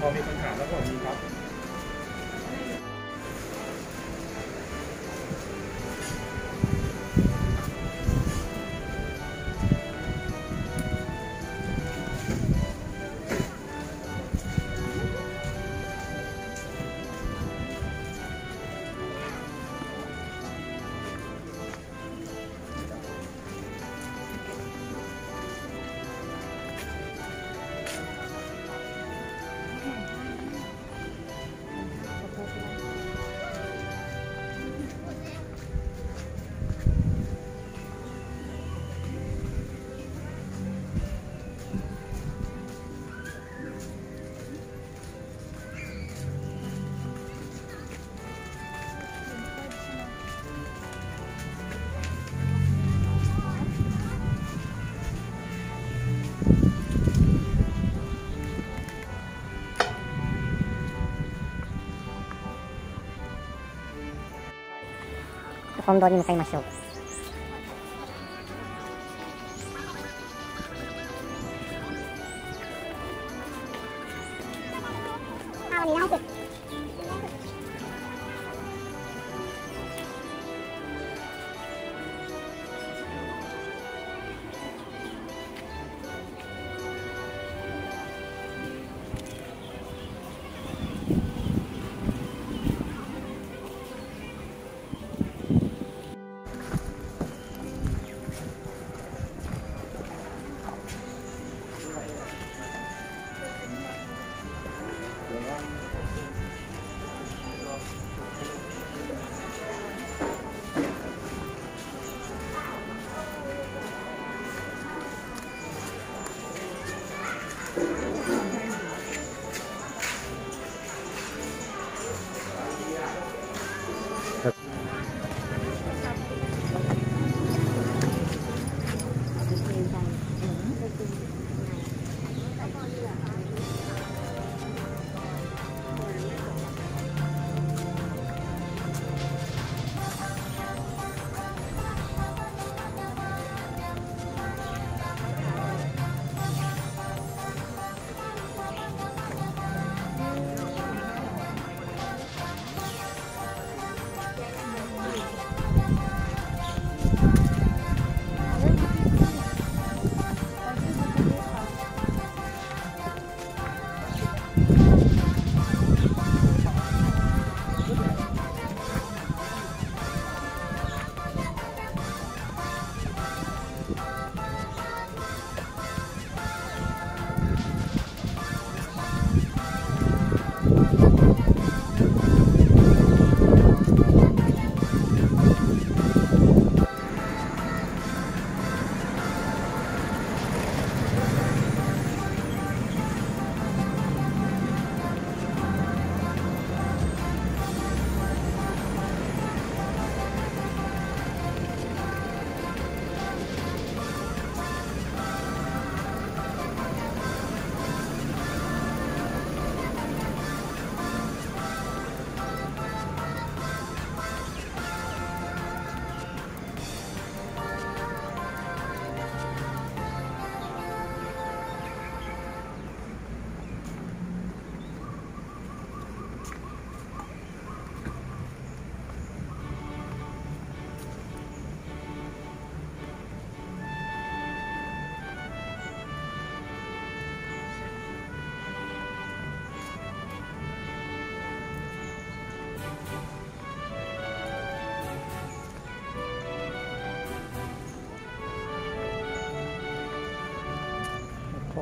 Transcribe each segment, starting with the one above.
พอมีคำถามแล้วก็มีครับ 本堂に向かいましょう。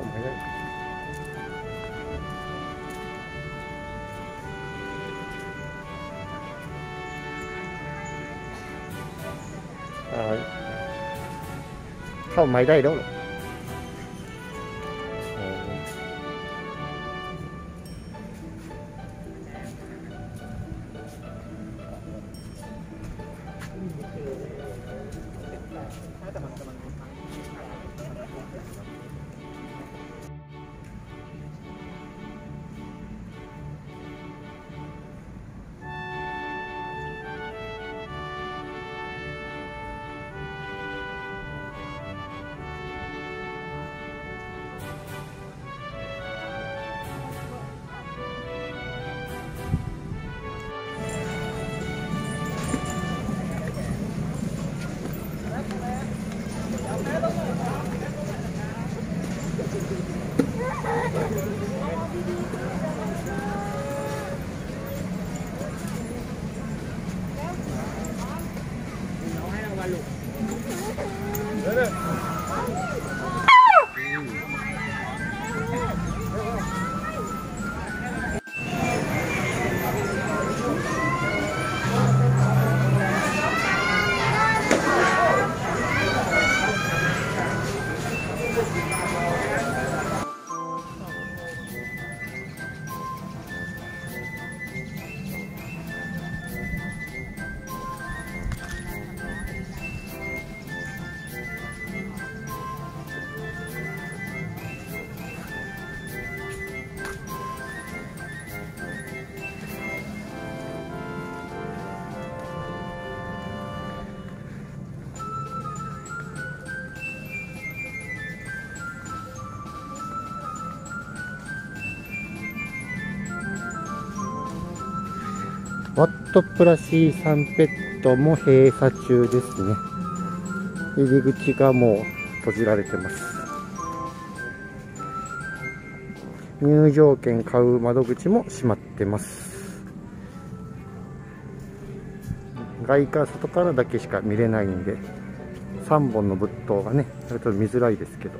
ผมให้ได้อ่าเข้าไม่ได้แล้วเหรออ๋ ワットプラシーサンペットも閉鎖中ですね。入り口がもう閉じられてます。入場券買う窓口も閉まってます。外から外からだけしか見れないんで、3本の仏塔がね、ちょっと見づらいですけど。